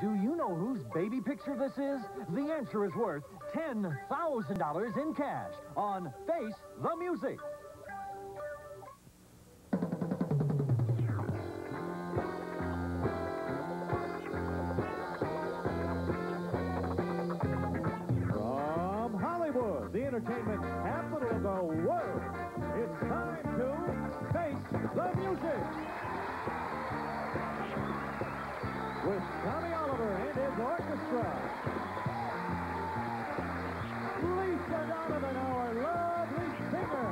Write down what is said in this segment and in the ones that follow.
Do you know whose baby picture this is? The answer is worth $10,000 in cash on Face the Music. From Hollywood, the entertainment capital of the world, it's time to Face the Music. With Tommy orchestra. Lisa Donovan, our lovely singer.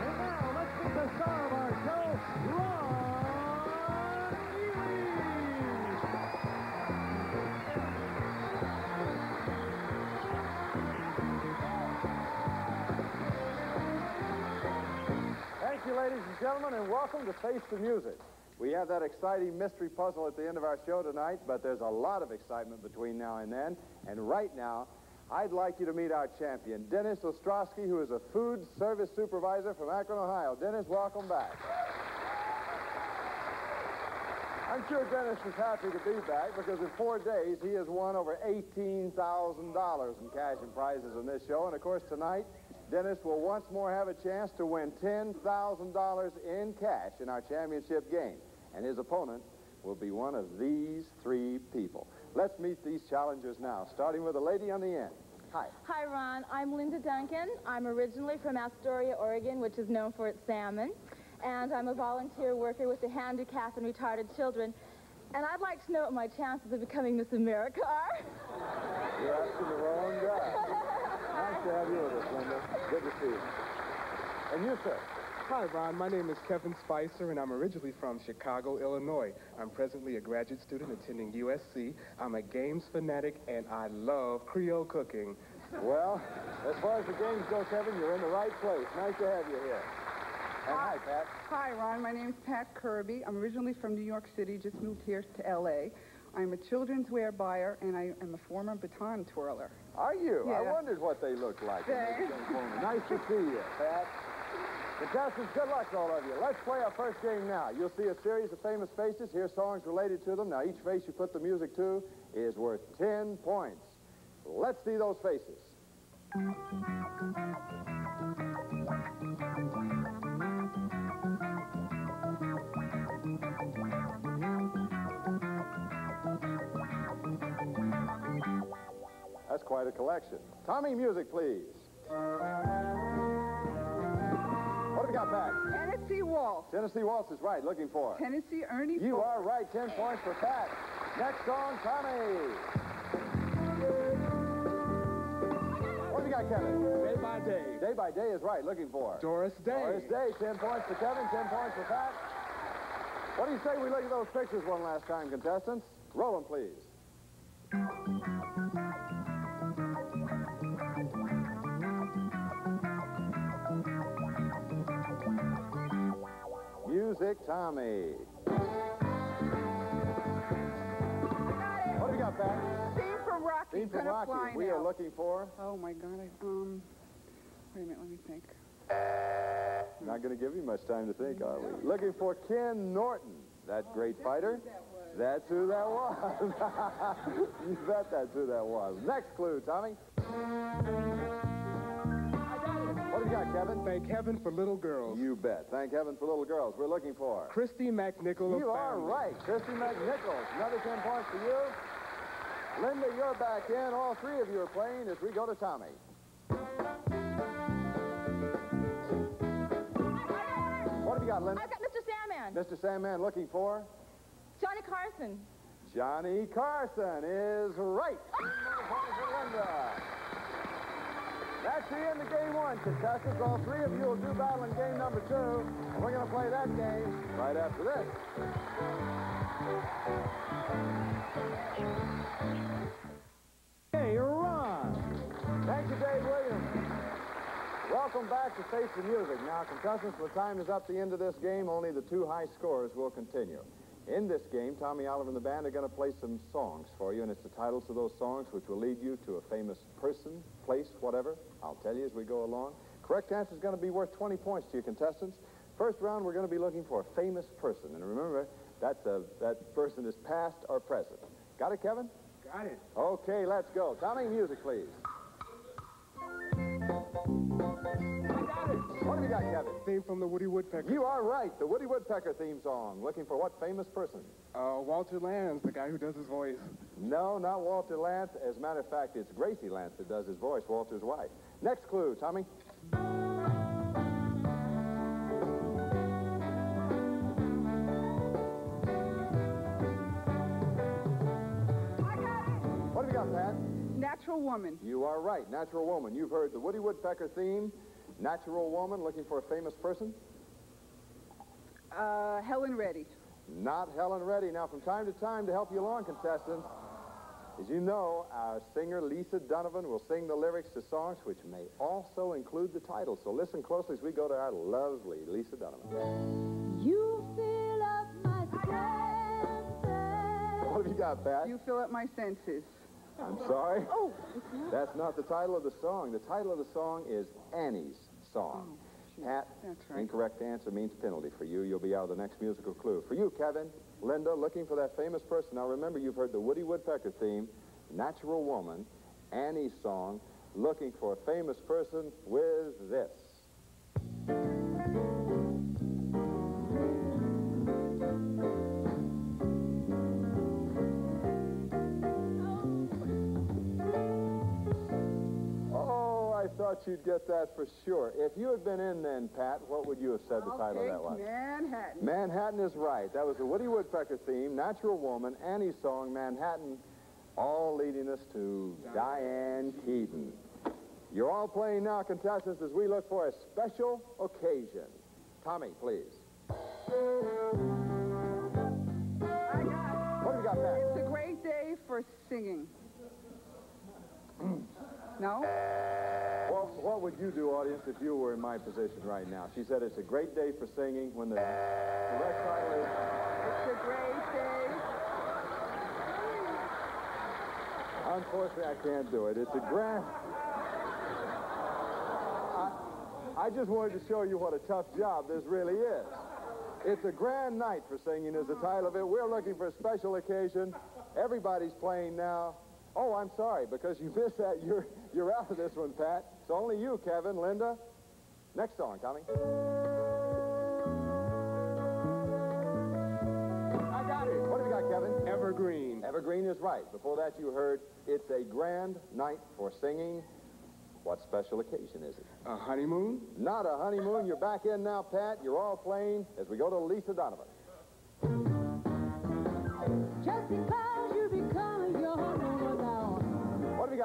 And now let's meet the star of our show, Ron. Thank you, ladies and gentlemen, and welcome to Face the Music. We have that exciting mystery puzzle at the end of our show tonight, but there's a lot of excitement between now and then. And right now, I'd like you to meet our champion, Dennis Ostrowski, who is a food service supervisor from Akron, Ohio. Dennis, welcome back. I'm sure Dennis is happy to be back because in four days he has won over $18,000 in cash and prizes in this show. And of course, tonight, Dennis will once more have a chance to win $10,000 in cash in our championship game. And his opponent will be one of these three people. Let's meet these challengers now, starting with the lady on the end. Hi. Hi, Ron. I'm Linda Duncan. I'm originally from Astoria, Oregon, which is known for its salmon. And I'm a volunteer worker with the Handicapped and Retarded Children. And I'd like to know what my chances of becoming Miss America are. You're asking the wrong guy. Nice to have you with us, Linda. Good to see you. And you, sir? Hi, Ron. My name is Kevin Spicer, and I'm originally from Chicago, Illinois. I'm presently a graduate student attending USC. I'm a games fanatic, and I love Creole cooking. Well, as far as the games go, Kevin, you're in the right place. Nice to have you here. And hi, Pat. Hi, Ron. My name's Pat Kirby. I'm originally from New York City, just moved here to L.A. I'm a children's wear buyer, and I am a former baton twirler. Are you? I wondered what they looked like. they Thanks. came home. Nice to see you, Pat. Contestants, good luck to all of you. Let's play our first game now. You'll see a series of famous faces. Hear songs related to them. Now, each face you put the music to is worth 10 points. Let's see those faces. That's quite a collection. Tommy, music, please. What have we got back? Tennessee Waltz. Tennessee Waltz is right. Looking for. Tennessee Ernie You Ford. are right. 10 points for Pat. Next song, Tommy. What have we got, Kevin? Day by day. Day by Day is right. Looking for. Doris Day. Doris Day. 10 points for Kevin. 10 points for Pat. What do you say we look at those pictures one last time, contestants? Roll them, please. Music, Tommy. What have we got, Pat? Theme from Rocky. Theme from Rocky. Fly We Now. are looking for. Oh, my God. I, um, wait a minute. Let me think. Not going to give you much time to think, are we? Looking for Ken Norton, that great fighter. That's who that was. you bet that's who that was. Next clue, Tommy. What got, Kevin? Thank heaven for little girls. You bet. Thank heaven for little girls. We're looking for. Kristy McNichol of You are right. Kristy McNichols. Another 10 points for you. Linda, you're back in. All three of you are playing as we go to Tommy. What have you got, Linda? I've got Mr. Sandman. Mr. Sandman looking for? Johnny Carson. Johnny Carson is right. Ah! Another point for Linda. That's the end of game one, contestants. All three of you will do battle in game number two. And we're going to play that game right after this. Hey, Ron. Thank you, Dave Williams. Welcome back to Face the Music. Now, contestants, the time is up the end of this game. Only the two high scores will continue. In this game, Tommy Oliver and the band are going to play some songs for you, and it's the titles of those songs which will lead you to a famous person, place, whatever. I'll tell you as we go along. Correct answer is going to be worth 20 points to you contestants. First round, we're going to be looking for a famous person. And remember, That's a, that person is past or present. Got it, Kevin? Got it. Okay, let's go. Tommy, music, please. Theme from the Woody Woodpecker. You are right. The Woody Woodpecker theme song. Looking for what famous person? Uh, Walter Lantz, the guy who does his voice. No, not Walter Lantz. As a matter of fact, it's Gracie Lantz that does his voice, Walter's wife. Next clue, Tommy. I got it. What have you got, Pat? Natural Woman. You are right. Natural Woman. You've heard the Woody Woodpecker theme. Natural Woman, looking for a famous person? Uh, Helen Reddy. Not Helen Reddy. Now, from time to time, to help you along, contestants, as you know, our singer Lisa Donovan will sing the lyrics to songs which may also include the title. So listen closely as we go to our lovely Lisa Donovan. You fill up my senses. What have you got, Pat? You fill up my senses. I'm sorry. Oh, not. That's not the title of the song. The title of the song is Annie's Song. Oh, Pat, That's right. incorrect answer means penalty for you. You'll be out of the next musical clue. For you, Kevin, Linda, looking for that famous person. Now remember, you've heard the Woody Woodpecker theme, Natural Woman, Annie's Song, looking for a famous person with this. Thought you'd get that for sure. If you had been in then, Pat, what would you have said the I'll title of that was? Manhattan. Manhattan is right. That was the Woody Woodpecker theme, Natural Woman, Annie's song, Manhattan, all leading us to Diane Keaton. You're all playing now, contestants, as we look for a special occasion. Tommy, please. I got What have you got. Pat? It's a great day for singing. no? What would you do, audience, if you were in my position right now? She said it's a great day for singing when the correct title is... It's a great day. Unfortunately, I can't do it. It's a grand... I, I just wanted to show you what a tough job this really is. It's a grand night for singing is the title of it. We're looking for a special occasion. Everybody's playing now. Oh, I'm sorry, because you missed that. You're, you're out of this one, Pat. It's only you, Kevin, Linda. Next song, Tommy. I got it. What have you got, Kevin? Evergreen. Evergreen is right. Before that, you heard It's a Grand Night for Singing. What special occasion is it? A honeymoon. Not a honeymoon. You're back in now, Pat. You're all playing as we go to Lisa Donovan.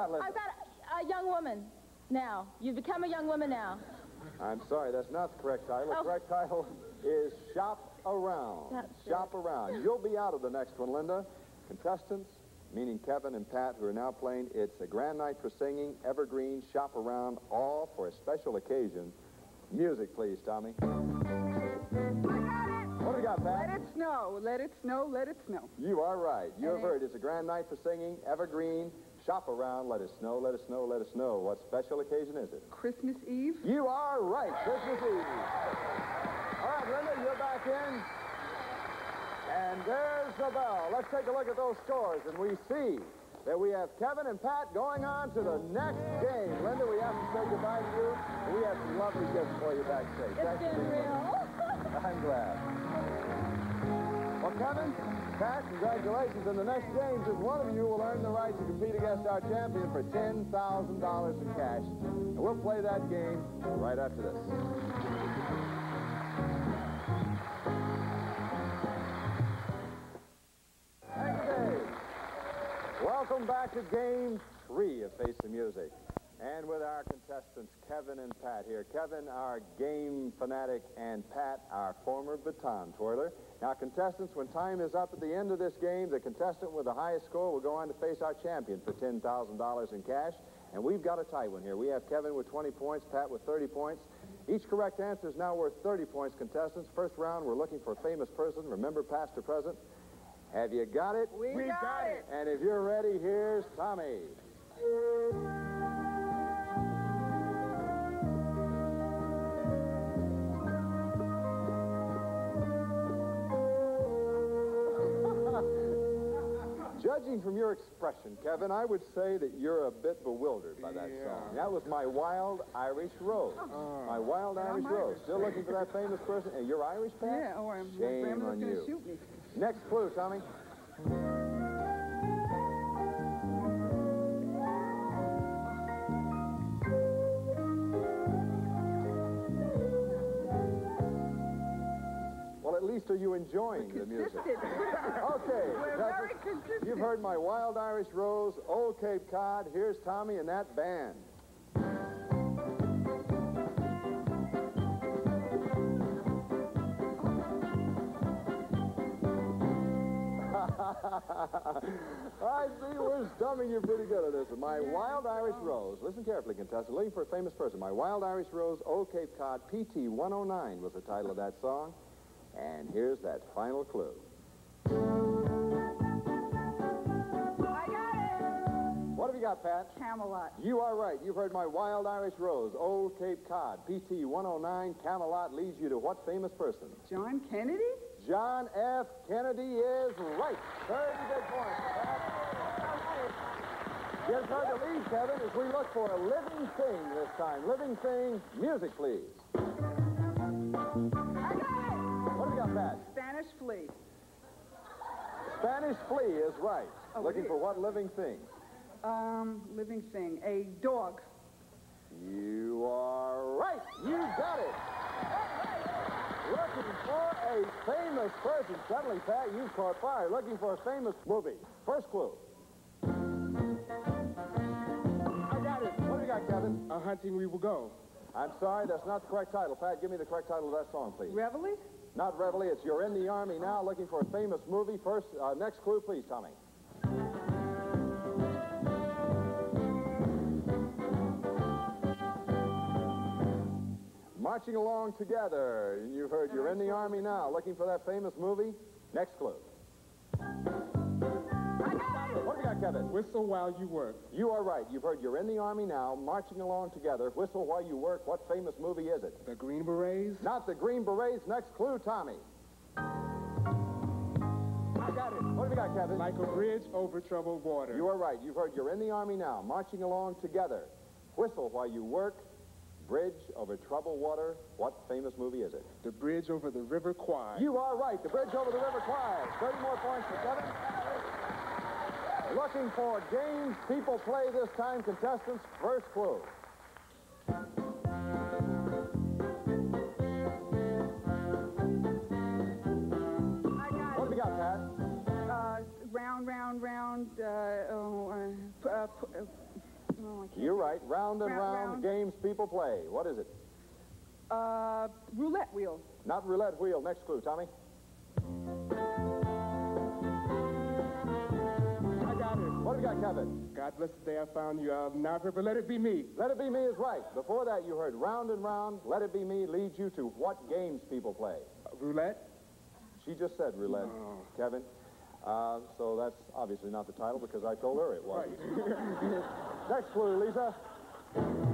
What have you got, Linda? I've got a, a young woman now. You've become a young woman now. I'm sorry, that's not the correct title. The Oh. correct title is Shop Around. That's Shop Around. You'll be out of the next one, Linda. Contestants, meaning Kevin and Pat, who are now playing It's a Grand Night for Singing, Evergreen, Shop Around, all for a special occasion. Music, please, Tommy. I got it. What have you got, Pat? Let it snow. Let it snow. Let it snow. You are right. You have it- heard it's a grand night for singing, evergreen, shop around, let us know. let us know. let us know. What special occasion is it? Christmas Eve. You are right, Christmas Eve. All right, Linda, you're back in. And there's the bell. Let's take a look at those scores, and we see that we have Kevin and Pat going on to the next game. Linda, we have to say goodbye to you. We have some lovely gifts for you backstage. It's Thanks been real. I'm glad. Kevin, Pat, congratulations. In the next games, as one of you will earn the right to compete against our champion for $10,000 in cash. And we'll play that game right after this. Welcome back to game three of Face the Music. And with our contestants, Kevin and Pat here. Kevin, our game fanatic, and Pat, our former baton twirler. Now, contestants, when time is up at the end of this game, the contestant with the highest score will go on to face our champion for $10,000 in cash. And we've got a tight one here. We have Kevin with 20 points, Pat with 30 points. Each correct answer is now worth 30 points, contestants. First round, we're looking for a famous person. Remember, past or present. Have you got it? We, got, it. And if you're ready, here's Tommy. Judging from your expression, Kevin, I would say that you're a bit bewildered by that Yeah. song. That was My Wild Irish Rose. My Wild I'm Irish Rose. Still looking for that famous person? And you're Irish, Pat? Yeah, oh, I'm, Shame on you. to shoot me. Next clue, Tommy. Least are you enjoying the music? Okay, We're very consistent. You've heard my Wild Irish Rose, Old Cape Cod. Here's Tommy and that band. I see we're stumming you pretty good at this. My Wild Irish Rose. Listen carefully, contestant. Looking for a famous person. My Wild Irish Rose, Old Cape Cod, PT 109 was the title of that song. And here's that final clue. I got it. What have you got, Pat? Camelot. You are right. You've heard my Wild Irish Rose, Old Cape Cod, PT 109, Camelot leads you to what famous person? John Kennedy? John F. Kennedy is right. Very good point. Pat. Hard to lead, Kevin, as we look for a living thing this time. Living thing, music, please. I got it. What have you got, Pat? Spanish flea. Spanish flea is right. Oh, Looking for what living thing? Um, living thing. A dog. You are right. You got it. Looking for a famous person. Suddenly, Pat, you've caught fire. Looking for a famous movie. First clue. I got it. What have you got, Kevin? A hunting we will go. I'm sorry, that's not the correct title. Pat, give me the correct title of that song, please. Reveille? Not readily. it's You're in the Army Now, looking for a famous movie. First, uh, next clue, please, Tommy. Marching along together. You've heard You're in the Army Now, looking for that famous movie. Next clue. Got it. What have you got, Kevin? Whistle while you work. You are right. You've heard You're in the Army Now, marching along together. Whistle while you work. What famous movie is it? The Green Berets. Not the Green Berets. Next clue, Tommy. I got it. What have you got, Kevin? Like a bridge over troubled water. You are right. You've heard You're in the Army Now, marching along together. Whistle while you work. Bridge over troubled water. What famous movie is it? The bridge over the River Kwai. You are right. The Bridge over the River Kwai. 30 more points for Kevin. Looking for games people play this time, contestants. First clue. What you got, Pat? Uh, round, round, round. Uh, oh, uh, uh, uh, oh. You're right. Round and Round, round, round. games people play. What is it? Uh, roulette wheel. Not roulette wheel. Next clue, Tommy. What have you got, Kevin? God bless the day I found you. Now, but let it be me. Let it be me is right. Before that, you heard round and round. Let it be me leads you to what games people play. Uh, roulette. She just said roulette, Oh. Kevin. Uh, so that's obviously not the title because I told her it was. Next clue, Lisa.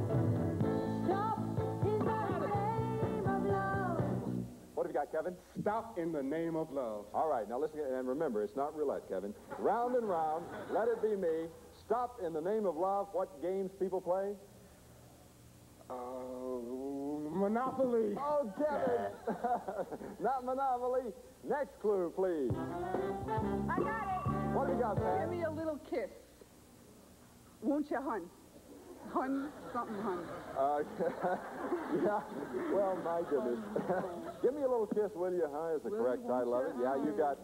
Got, Kevin? Stop in the name of love. All right, now listen, and remember, it's not roulette, Kevin. Round and round, let it be me. Stop in the name of love. What games people play? Uh, Monopoly. Oh, Kevin! not Monopoly. Next clue, please. I got it. What have you got, Give me a little kiss. Won't you, hun? Hun, something, hun. Uh, yeah, well, my goodness. Give me a little kiss, will you, huh, is the Will correct you, title of it. Yeah, you got,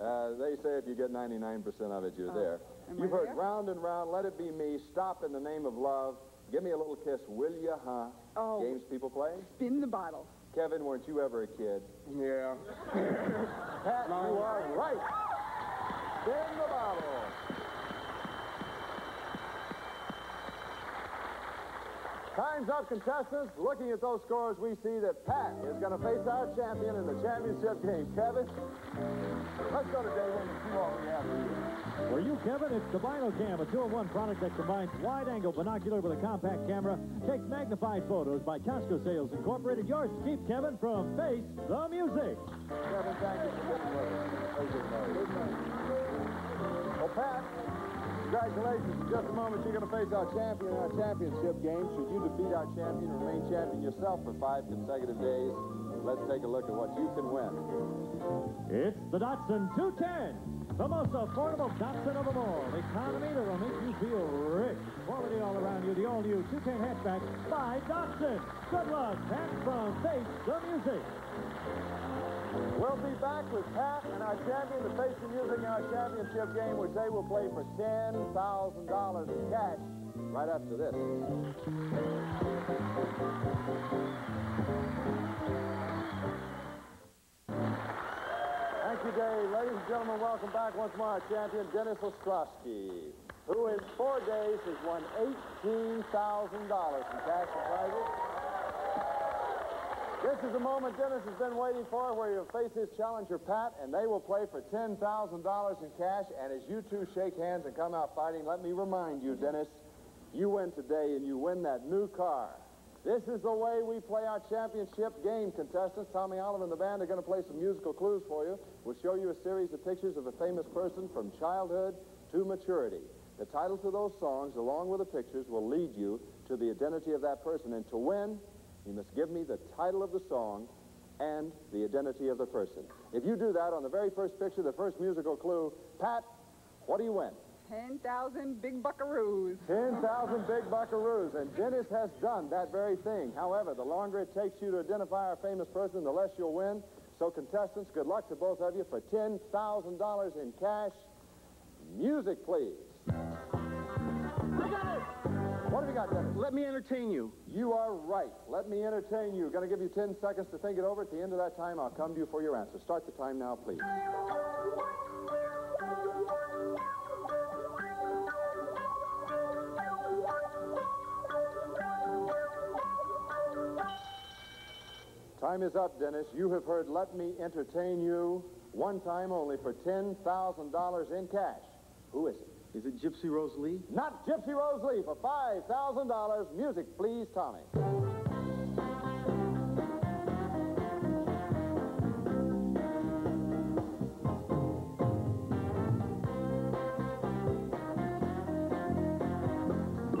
uh, they say if you get 99% of it, you're there. Oh, You've heard there? round and round, let it be me, stop in the name of love. Give me a little kiss, will you, huh? Oh. Games people play? Spin the bottle. Kevin, weren't you ever a kid? Yeah. Pat, you are right. Spin the bottle. Time's up, contestants. Looking at those scores, we see that Pat is going to face our champion in the championship game. Kevin, let's go to David and see what we have for you. For you, Kevin, it's the Vinocam, a two-in-one product that combines wide-angle binocular with a compact camera, takes magnified photos by Costco Sales Incorporated. Yours to keep, Kevin, from Face the Music. Kevin, thank you for getting with us. Well, Pat, Congratulations. In just a moment, you're going to face our champion in our championship game. Should you defeat our champion and remain champion yourself for five consecutive days, let's take a look at what you can win. It's the Datsun 210, the most affordable Datsun of them all. Economy that will make you feel rich. Quality all around you, the all-new 210 hatchback by Datsun. Good luck, Pat from Face the Music. We'll be back with Pat and our champion to face the music in our championship game, which they will play for $10,000 in cash right after this. Thank you, Dave. Ladies and gentlemen, welcome back once more our champion, Dennis Ostrowski, who in four days has won $18,000 in cash and prizes. This is the moment Dennis has been waiting for where he'll face his challenger, Pat, and they will play for $10,000 in cash. And as you two shake hands and come out fighting, let me remind you, Dennis, you win today and you win that new car. This is the way we play our championship game, contestants. Tommy Oliver and the band are going to play some musical clues for you. We'll show you a series of pictures of a famous person from childhood to maturity. The titles of those songs, along with the pictures, will lead you to the identity of that person. And to win, you must give me the title of the song and the identity of the person. If you do that on the very first picture, the first musical clue, Pat, what do you win? 10,000 big buckaroos. 10,000 big buckaroos, and Dennis has done that very thing. However, the longer it takes you to identify our famous person, the less you'll win. So, contestants, good luck to both of you for $10,000 in cash. Music, please. What have you got, Dennis? Let me entertain you. You are right. Let me entertain you. To give you 10 seconds to think it over. At the end of that time, I'll come to you for your answer. Start the time now, please. Time is up, Dennis. You have heard Let Me Entertain You one time only for $10,000 in cash. Who is it? Is it Gypsy Rose Lee? Not Gypsy Rose Lee for $5,000. Music, please, Tommy.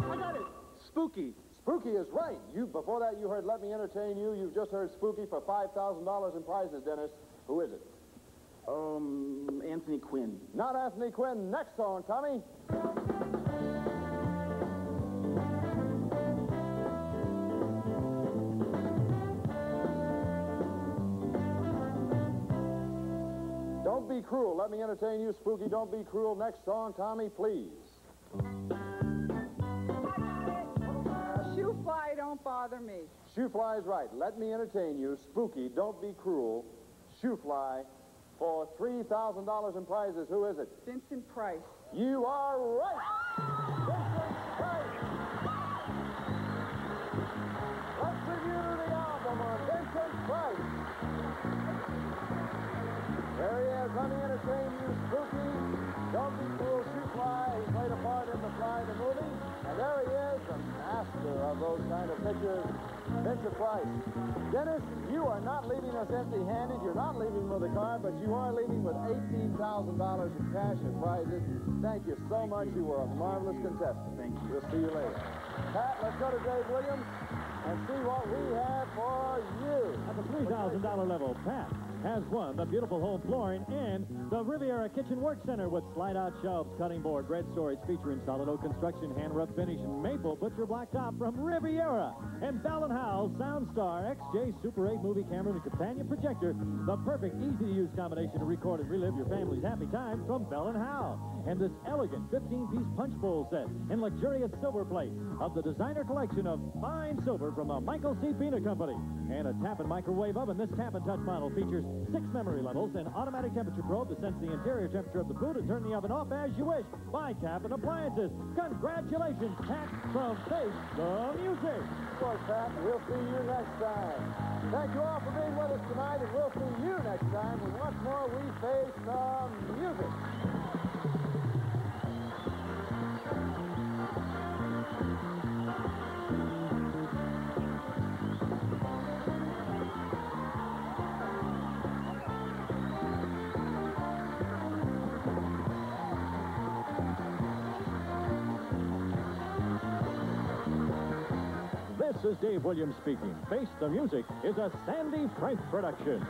I got it. Spooky. Spooky is right. You Before that, you heard Let Me Entertain You. You've just heard Spooky for $5,000 in prizes, Dennis. Who is it? Um, Anthony Quinn. Not Anthony Quinn. Next song, Tommy. Don't be cruel. Let me entertain you, Spooky. Don't be cruel. Next song, Tommy, please. Shoe fly, don't bother me. Shoe fly is right. Let me entertain you, Spooky. Don't be cruel. Shoe fly for $3,000 in prizes. Who is it? Vincent Price. You are right. Vincent Price. Let's review the album on Vincent Price. There he is. Me entertain you, Spooky. Don't be cruel, shoot fly. He played a part in the of pictures, Price. Dennis, you are not leaving us empty-handed. You're not leaving with a car, but you are leaving with $18,000 in cash and prizes. Thank you so much. You were a marvelous contestant. Thank you. We'll see you later. Pat, let's go to Dave Williams and see what we have for you. At the $3,000 level, Pat has won the beautiful home flooring and the Riviera Kitchen Work Center with slide-out shelves, cutting board, bread storage featuring solid oak construction, hand rub finish, and maple butcher blacktop from Riviera. And Bell & Howell Soundstar XJ Super 8 movie camera and companion projector, the perfect, easy-to-use combination to record and relive your family's happy times from Bell & Howell. And this elegant 15-piece punch bowl set in luxurious silver plate of the designer collection of fine silver from the Michael C. Fina Company. And a Tappan microwave oven. This Tappan touch model features six memory levels and automatic temperature probe to sense the interior temperature of the food and turn the oven off as you wish by Tappan Appliances. Congratulations, Pat from Face the Music. Course, Pat. We'll see you next time. Thank you all for being with us tonight, and we'll see you next time when once more we face some music. Is Dave Williams speaking. Face the Music is a Sandy Frank production.